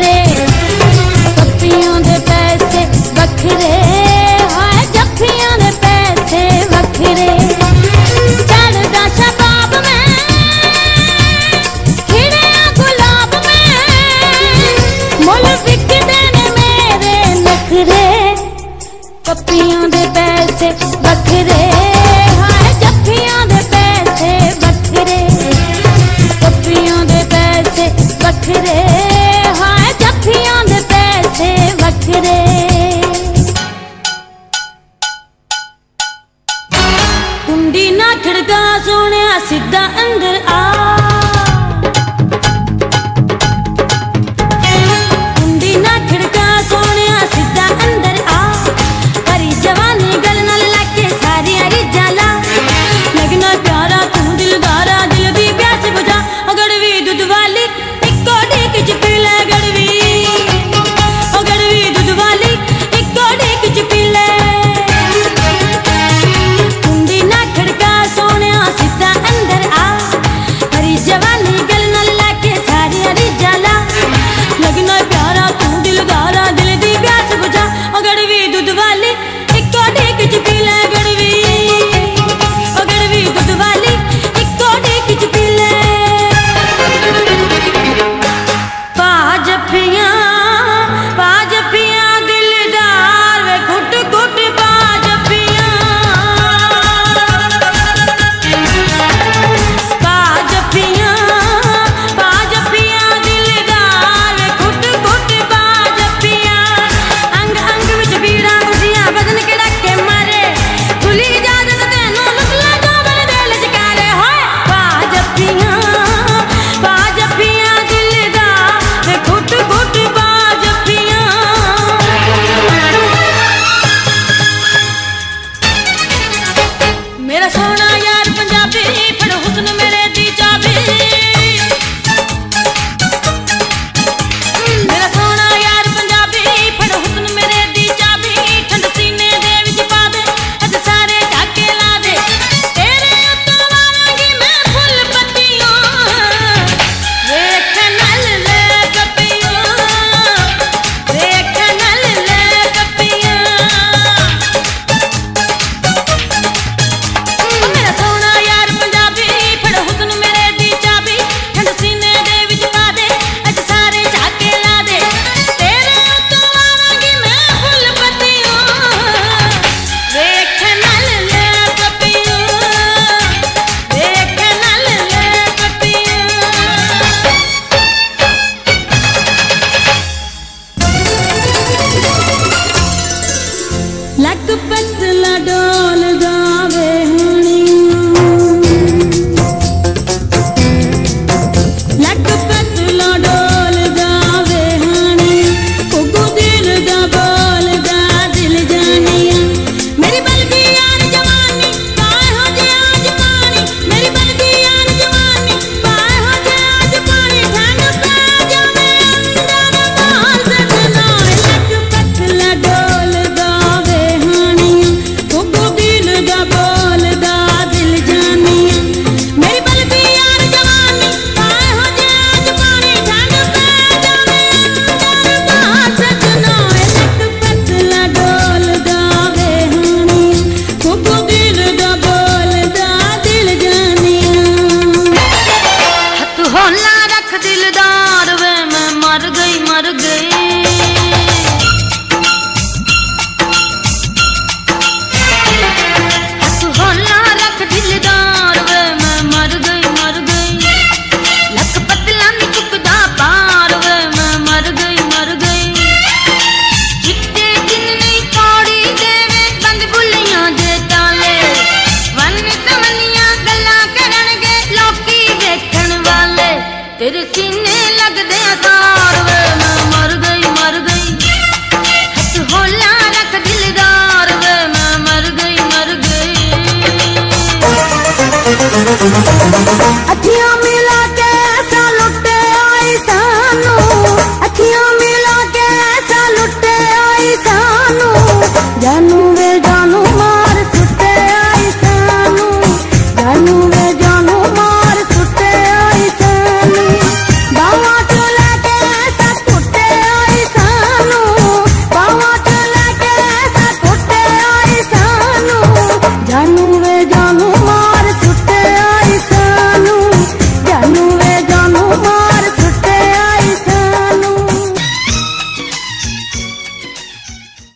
kidding. Sit under our खुद वाले ਤੇਰੇ ਸੀਨੇ ਲੱਗਦੇ ਆ जानो